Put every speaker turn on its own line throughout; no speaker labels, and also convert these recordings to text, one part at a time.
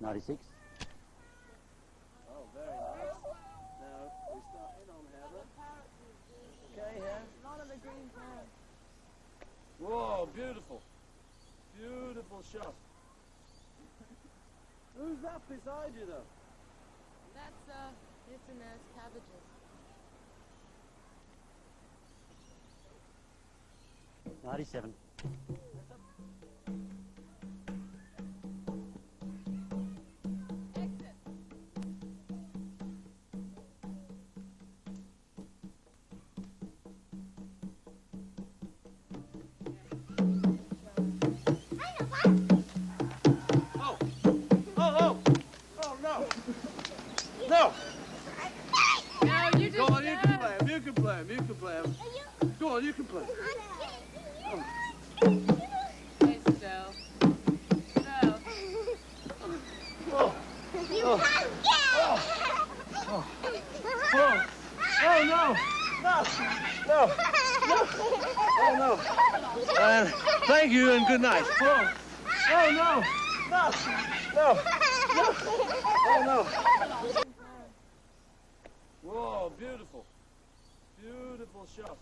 96.
Oh, very nice. Now, we start in on Heather. Okay, Heather.
None of the green parrots.
Whoa, beautiful. Beautiful shot. Who's that beside you, though?
That's, uh, Mr. cabbages.
Ninety-seven.
No! No!
No, you just
Go on, you can play him, you can play him, you can play him. Go on, you can play him.
Stay still. Still.
Oh, oh, can't get oh, Oh. Oh. oh, no! No! No! Oh, no! And thank you and good night. Oh, oh no. no! No! No! Oh, no! Whoa, beautiful. Beautiful shot.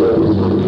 Of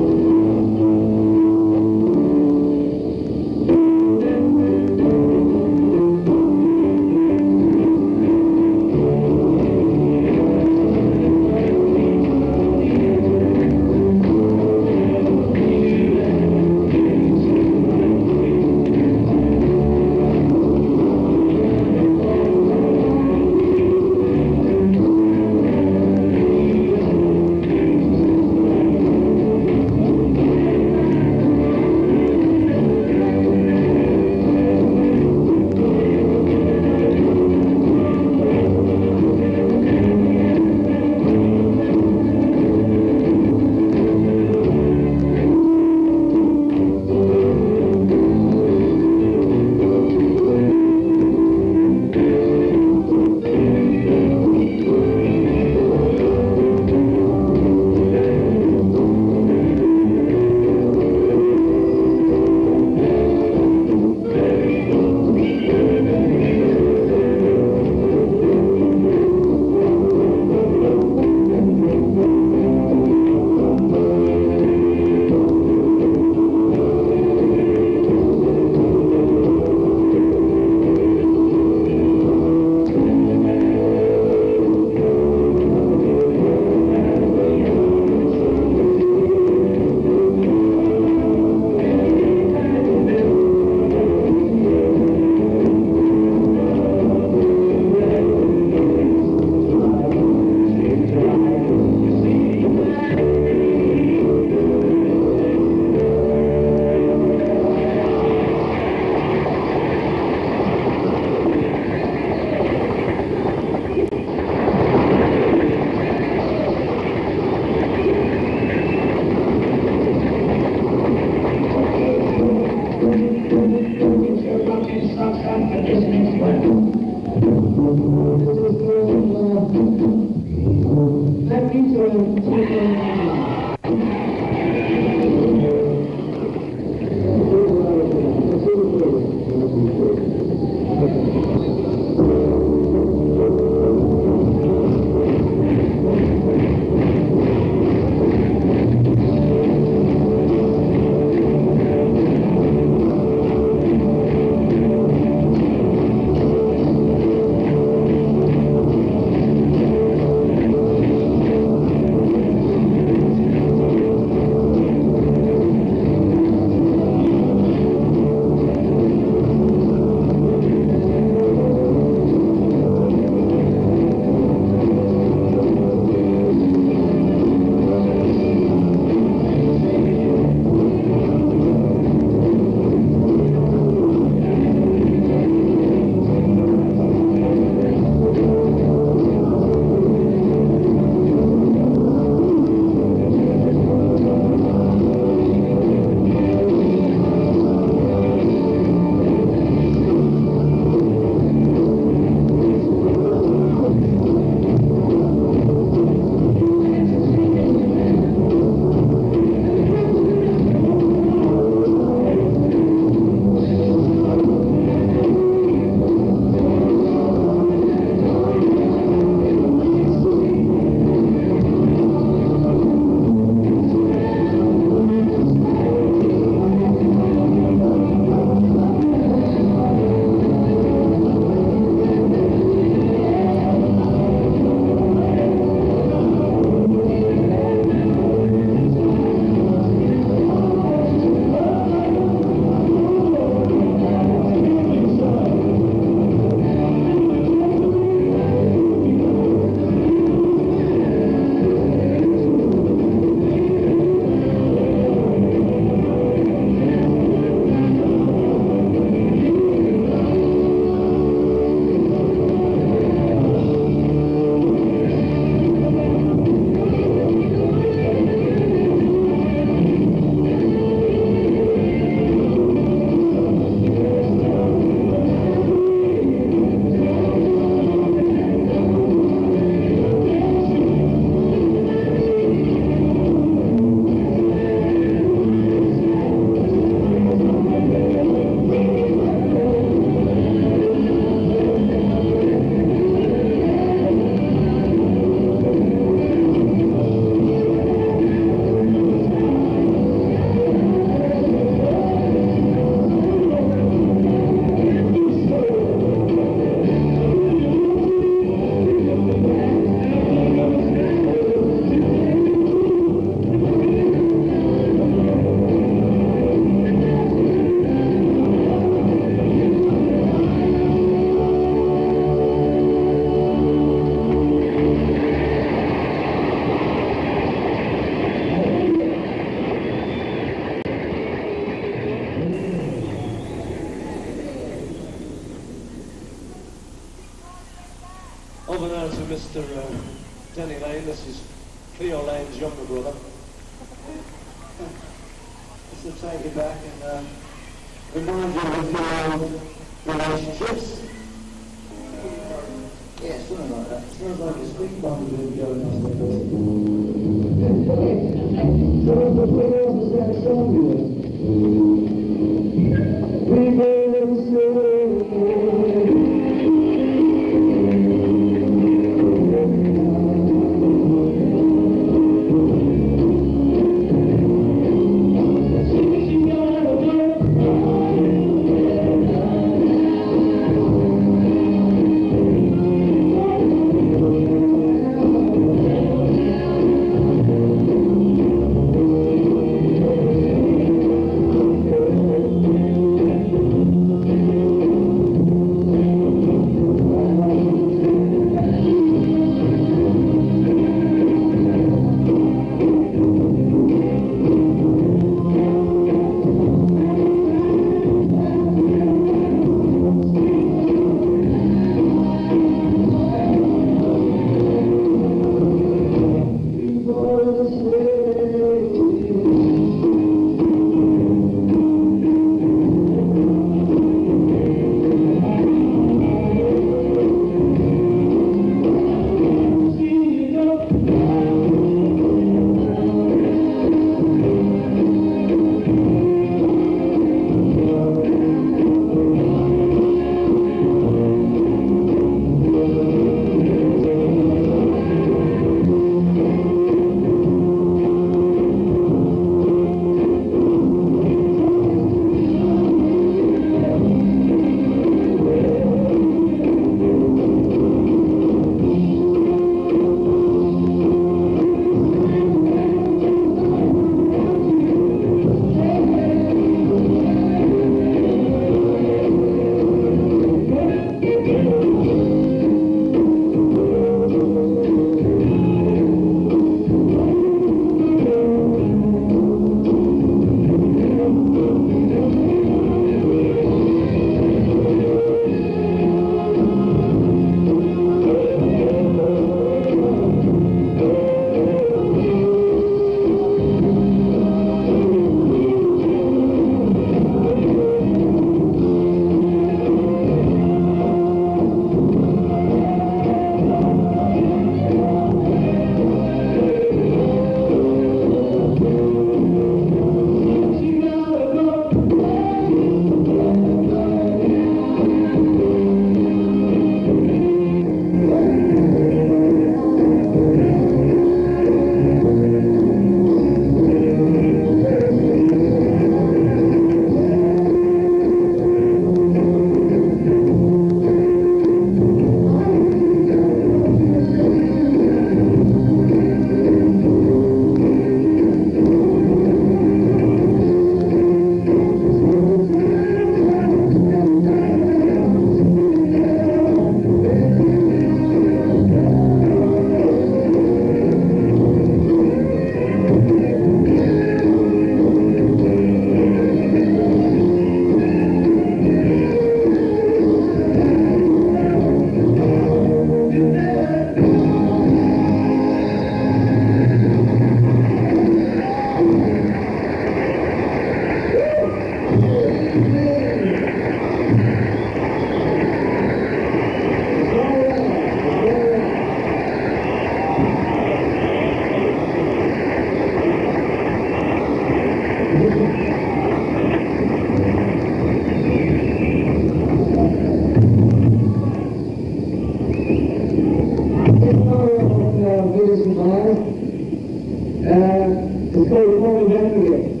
Yeah, go to the money down here.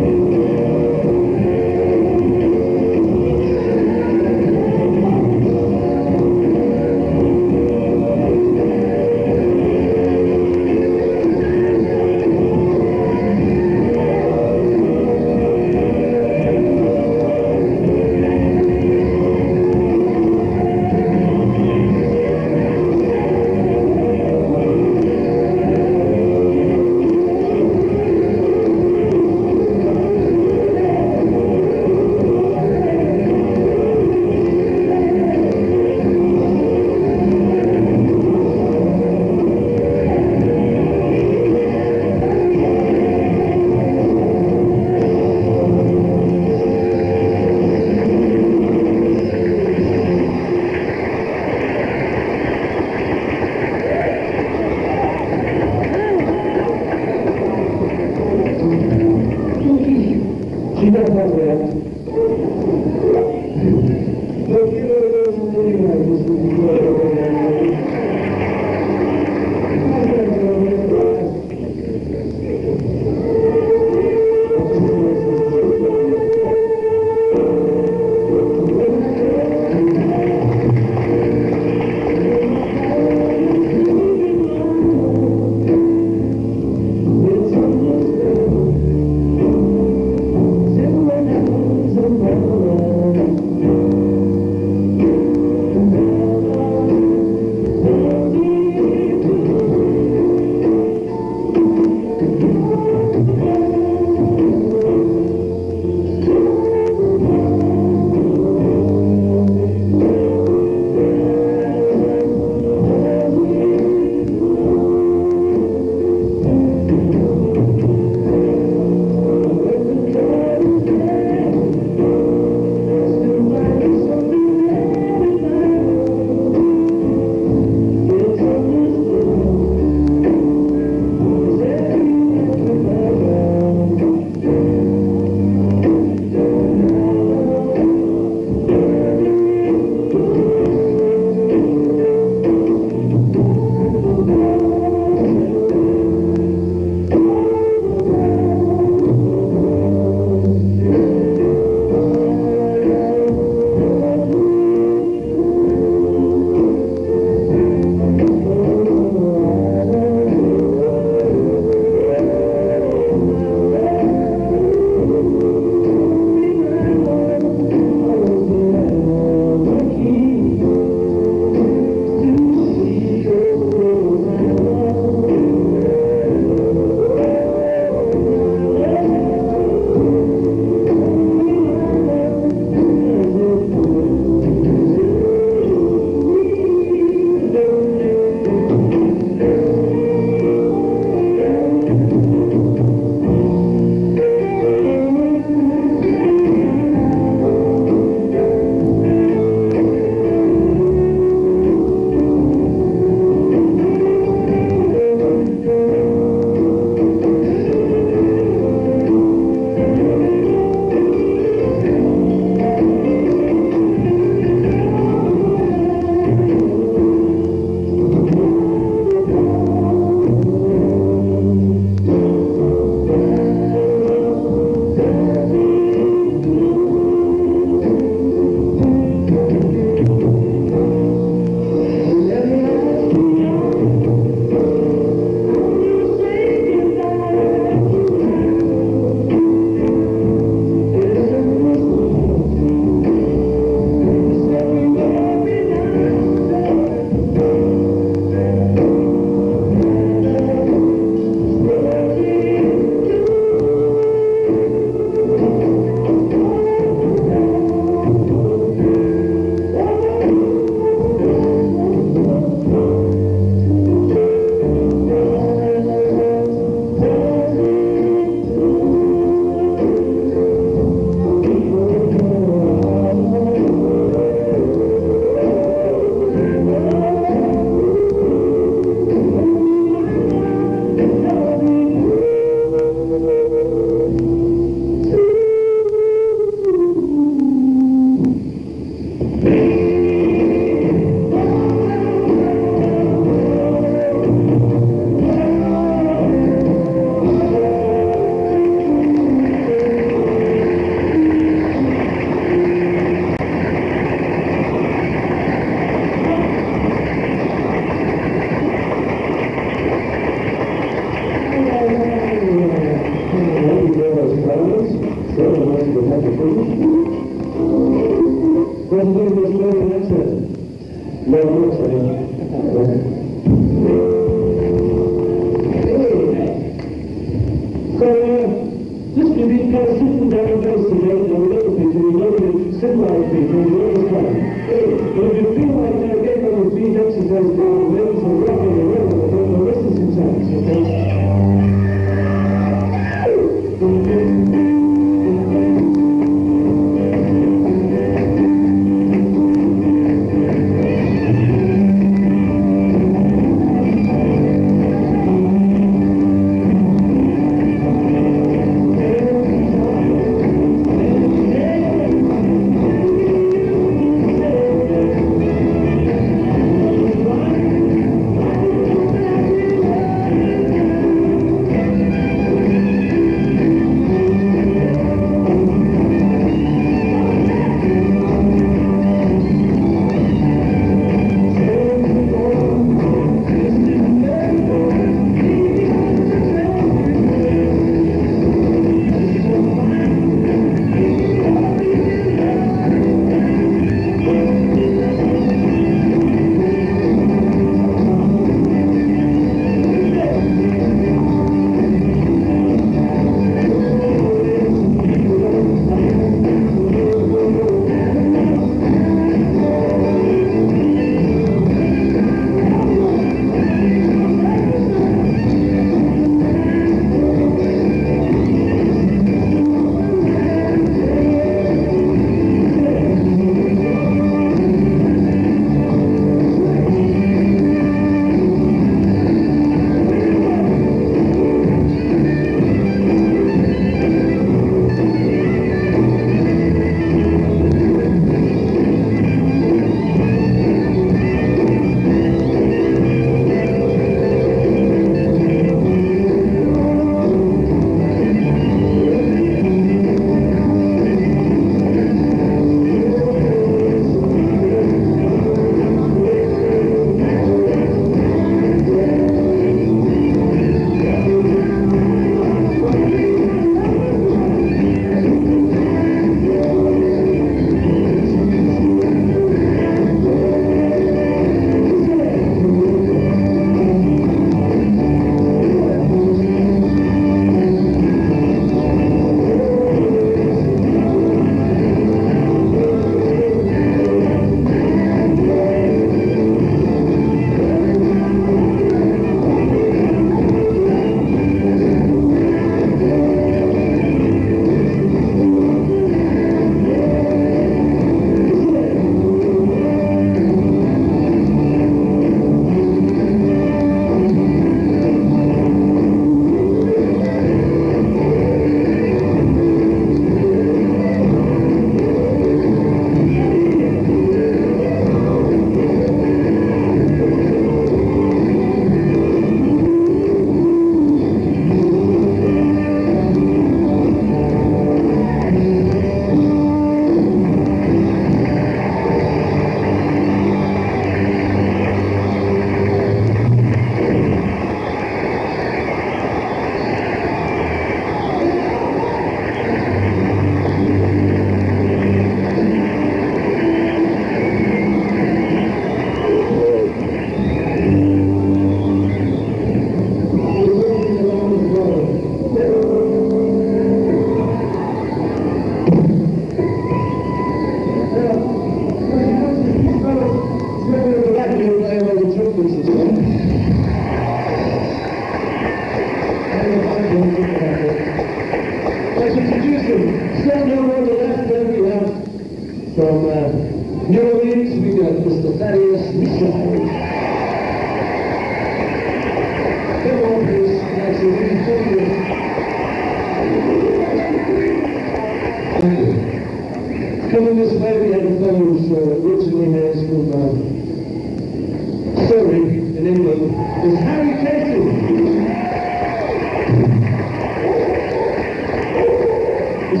Coming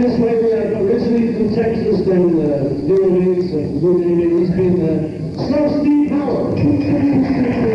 this way, we are originally from Texas, from the uh, New Orleans, New Orleans, he's been uh, Snow Steve Howard.